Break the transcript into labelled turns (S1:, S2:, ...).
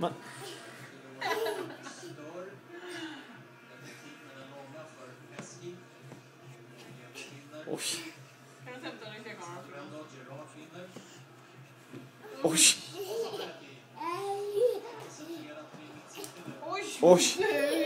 S1: Men, oj. Oj.
S2: Oj!
S1: Oj.